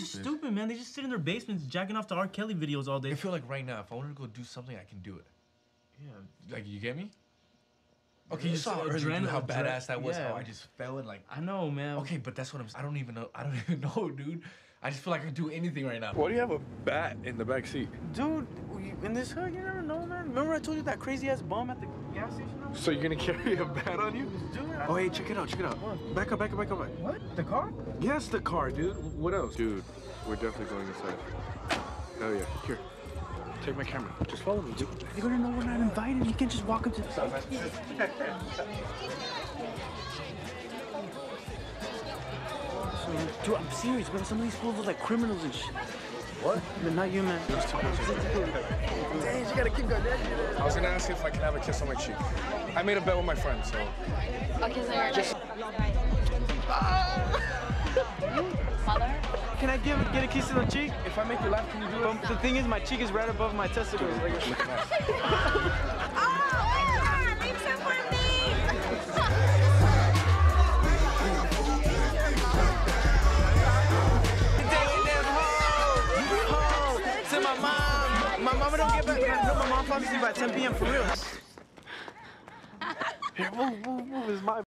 It's stupid, man. They just sit in their basements jacking off to R. Kelly videos all day. I feel like right now, if I wanted to go do something, I can do it. Yeah. Like, you get me? Okay, you It's saw earlier adrenaline- dude, how badass that was. yeah. How I just fell and like. I know, man. Okay, but that's what I'm. I don't even know. I don't even know, dude. I just feel like I can do anything right now. Why do you have a bat in the back seat? Dude, we- in this hood, you never know, man. Remember I told you that crazy ass bum at the gas station? So you're gonna carry a bat on you? Dude, Oh, hey, check it out, check it out. Back up, back up, back up. what? The car? Yes, the car, dude. What else? Dude, we're definitely going inside. Hell yeah. Here, take my camera. Just follow me, dude. You're gonna know we're not invited. You can't just walk up to the So, dude, I'm serious, man. Some of these fools look like criminals and shit. What? Not you, man. Dang, you gotta keep going. I was gonna ask you if I can have a kiss on my cheek. I made a bet with my friend, so. Okay, kiss you're just... Ah. Mother? Can I give get a kiss on the cheek? If I make you laugh, can you do But the thing is, my cheek is right above my testicles. Like, my mom. My mama don't get back. No, my mom falls me by 10 p.m. for real. Move, move, move. It's my